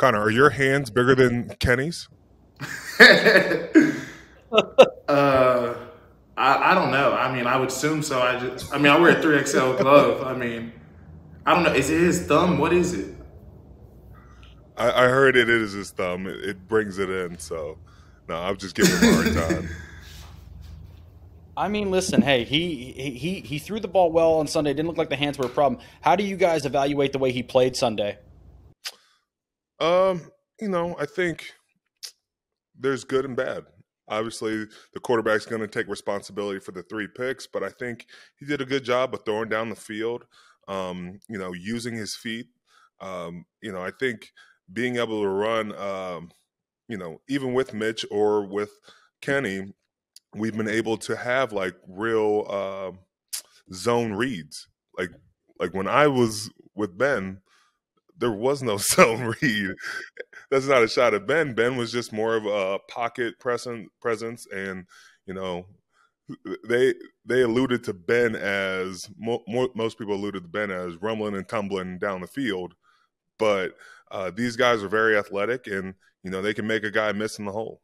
Connor, are your hands bigger than Kenny's? uh, I, I don't know. I mean, I would assume so. I just, I mean, I wear a three XL glove. I mean, I don't know. Is it his thumb? What is it? I, I heard it is his thumb. It, it, brings it in. So, no, I'm just giving him a hard time. I mean, listen, hey, he he he threw the ball well on Sunday. It didn't look like the hands were a problem. How do you guys evaluate the way he played Sunday? Um, you know, I think there's good and bad. Obviously, the quarterback's going to take responsibility for the three picks, but I think he did a good job of throwing down the field. Um, you know, using his feet. Um, you know, I think being able to run, um, you know, even with Mitch or with Kenny, we've been able to have like real uh, zone reads. Like, like when I was with Ben, there was no zone read. That's not a shot at Ben. Ben was just more of a pocket present presence, and you know, they they alluded to Ben as mo- most people alluded to Ben as rumbling and tumbling down the field, but uh, these guys are very athletic, and you know they can make a guy miss in the hole.